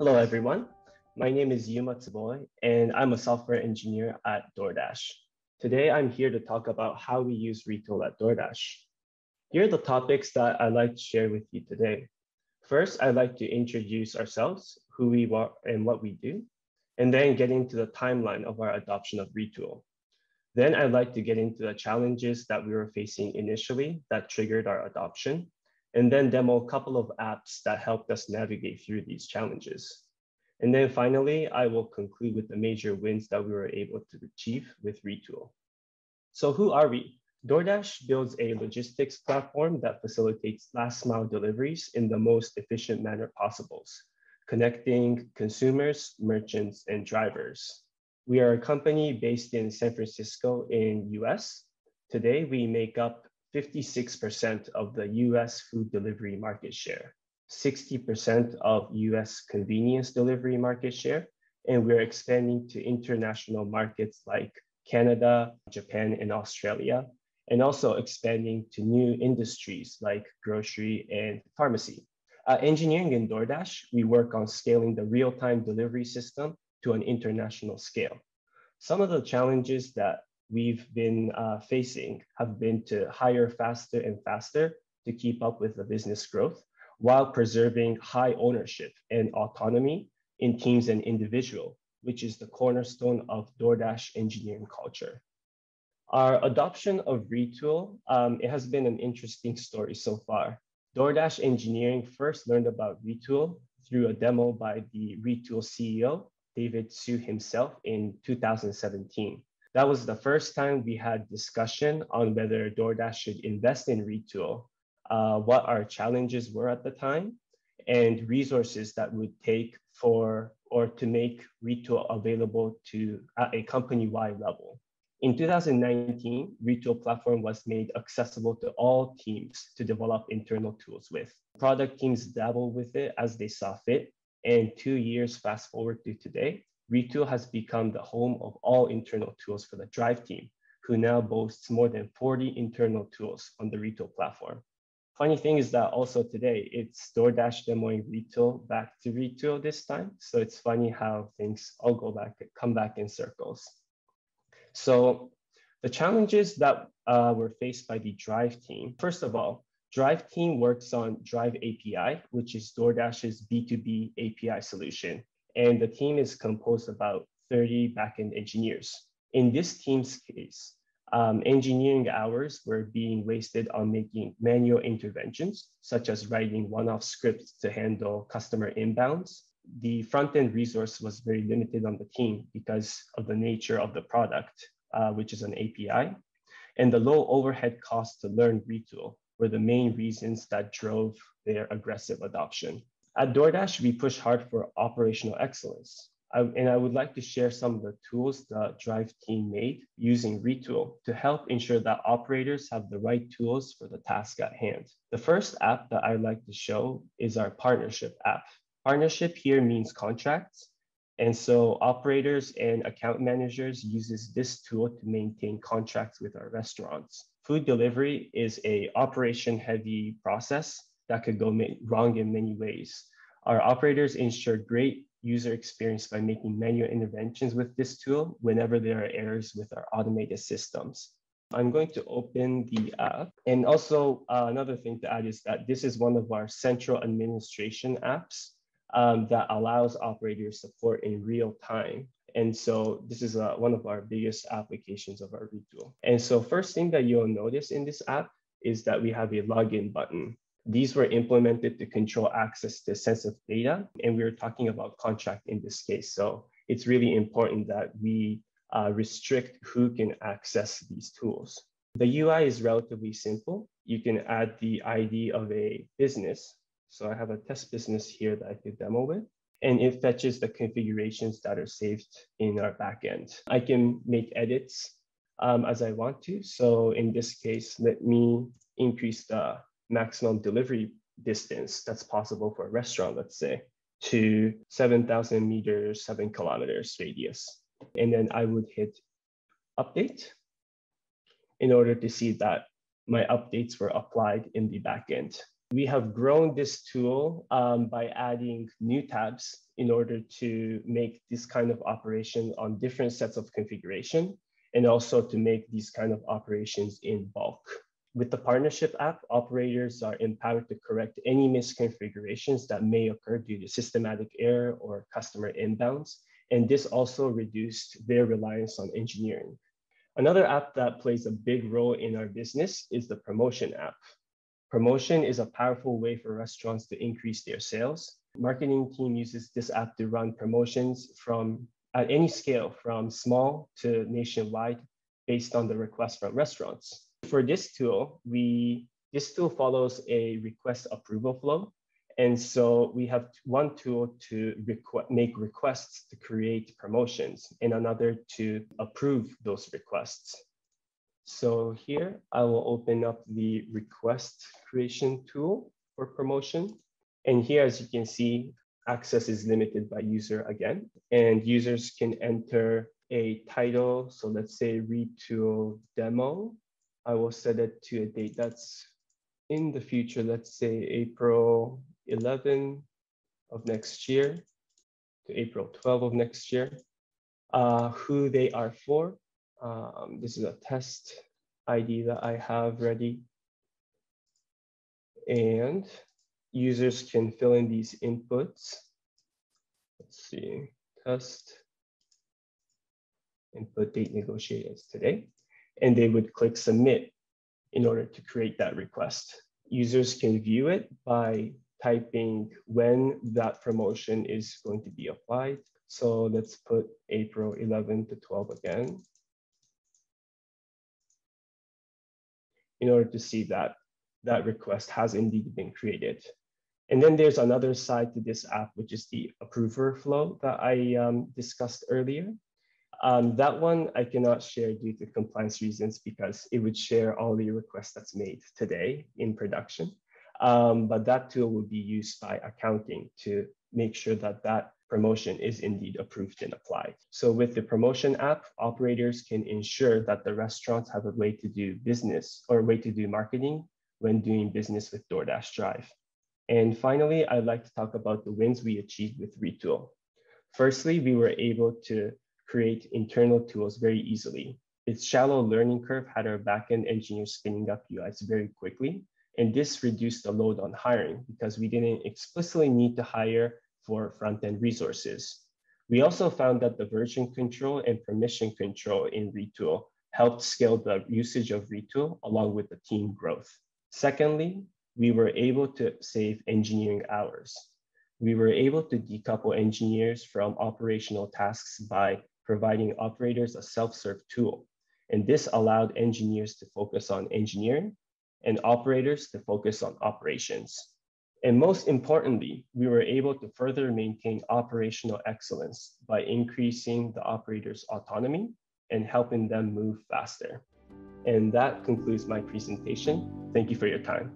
Hello, everyone. My name is Yuma Tsuboy, and I'm a software engineer at DoorDash. Today, I'm here to talk about how we use Retool at DoorDash. Here are the topics that I'd like to share with you today. First, I'd like to introduce ourselves, who we are and what we do, and then get into the timeline of our adoption of Retool. Then I'd like to get into the challenges that we were facing initially that triggered our adoption, and then demo a couple of apps that helped us navigate through these challenges. And then finally, I will conclude with the major wins that we were able to achieve with Retool. So who are we? DoorDash builds a logistics platform that facilitates last mile deliveries in the most efficient manner possible, connecting consumers, merchants, and drivers. We are a company based in San Francisco in US. Today, we make up 56% of the US food delivery market share, 60% of US convenience delivery market share, and we're expanding to international markets like Canada, Japan, and Australia, and also expanding to new industries like grocery and pharmacy. Uh, engineering in DoorDash, we work on scaling the real-time delivery system to an international scale. Some of the challenges that we've been uh, facing have been to hire faster and faster to keep up with the business growth while preserving high ownership and autonomy in teams and individual, which is the cornerstone of DoorDash engineering culture. Our adoption of Retool, um, it has been an interesting story so far. DoorDash engineering first learned about Retool through a demo by the Retool CEO, David Hsu himself in 2017. That was the first time we had discussion on whether DoorDash should invest in Retool, uh, what our challenges were at the time, and resources that would take for or to make Retool available to at a company-wide level. In 2019, Retool platform was made accessible to all teams to develop internal tools with. Product teams dabble with it as they saw fit. And two years fast forward to today, Retool has become the home of all internal tools for the Drive team, who now boasts more than 40 internal tools on the Retool platform. Funny thing is that also today, it's DoorDash demoing Retool back to Retool this time. So it's funny how things all go back, come back in circles. So the challenges that uh, were faced by the Drive team, first of all, Drive team works on Drive API, which is DoorDash's B2B API solution. And the team is composed about 30 backend engineers. In this team's case, um, engineering hours were being wasted on making manual interventions, such as writing one-off scripts to handle customer inbounds. The front-end resource was very limited on the team because of the nature of the product, uh, which is an API. And the low overhead costs to learn Retool were the main reasons that drove their aggressive adoption. At DoorDash, we push hard for operational excellence. I, and I would like to share some of the tools the Drive team made using Retool to help ensure that operators have the right tools for the task at hand. The first app that I'd like to show is our partnership app. Partnership here means contracts. And so operators and account managers uses this tool to maintain contracts with our restaurants. Food delivery is a operation heavy process that could go wrong in many ways. Our operators ensure great user experience by making manual interventions with this tool whenever there are errors with our automated systems. I'm going to open the app. And also uh, another thing to add is that this is one of our central administration apps um, that allows operator support in real time. And so this is uh, one of our biggest applications of our Retool. And so first thing that you'll notice in this app is that we have a login button. These were implemented to control access to sensitive data, and we are talking about contract in this case. So it's really important that we uh, restrict who can access these tools. The UI is relatively simple. You can add the ID of a business. So I have a test business here that I could demo with, and it fetches the configurations that are saved in our backend. I can make edits um, as I want to. So in this case, let me increase the maximum delivery distance that's possible for a restaurant, let's say, to 7,000 meters, seven kilometers radius. And then I would hit update in order to see that my updates were applied in the backend. We have grown this tool um, by adding new tabs in order to make this kind of operation on different sets of configuration and also to make these kind of operations in bulk. With the partnership app, operators are empowered to correct any misconfigurations that may occur due to systematic error or customer inbounds. And this also reduced their reliance on engineering. Another app that plays a big role in our business is the promotion app. Promotion is a powerful way for restaurants to increase their sales. Marketing team uses this app to run promotions from at any scale from small to nationwide based on the request from restaurants for this tool, we this tool follows a request approval flow. And so we have one tool to requ make requests to create promotions and another to approve those requests. So here I will open up the request creation tool for promotion. And here, as you can see, access is limited by user again, and users can enter a title. So let's say retool demo I will set it to a date that's in the future, let's say April 11 of next year to April 12 of next year, uh, who they are for. Um, this is a test ID that I have ready. And users can fill in these inputs. Let's see, test, input date negotiated today and they would click submit in order to create that request. Users can view it by typing when that promotion is going to be applied. So let's put April 11 to 12 again. In order to see that that request has indeed been created. And then there's another side to this app, which is the approver flow that I um, discussed earlier. Um, that one I cannot share due to compliance reasons because it would share all the requests that's made today in production. Um, but that tool will be used by accounting to make sure that that promotion is indeed approved and applied. So with the promotion app, operators can ensure that the restaurants have a way to do business or a way to do marketing when doing business with DoorDash Drive. And finally, I'd like to talk about the wins we achieved with Retool. Firstly, we were able to create internal tools very easily. Its shallow learning curve had our backend engineers spinning up UIs very quickly, and this reduced the load on hiring because we didn't explicitly need to hire for front-end resources. We also found that the version control and permission control in Retool helped scale the usage of Retool along with the team growth. Secondly, we were able to save engineering hours. We were able to decouple engineers from operational tasks by providing operators a self-serve tool. And this allowed engineers to focus on engineering and operators to focus on operations. And most importantly, we were able to further maintain operational excellence by increasing the operator's autonomy and helping them move faster. And that concludes my presentation. Thank you for your time.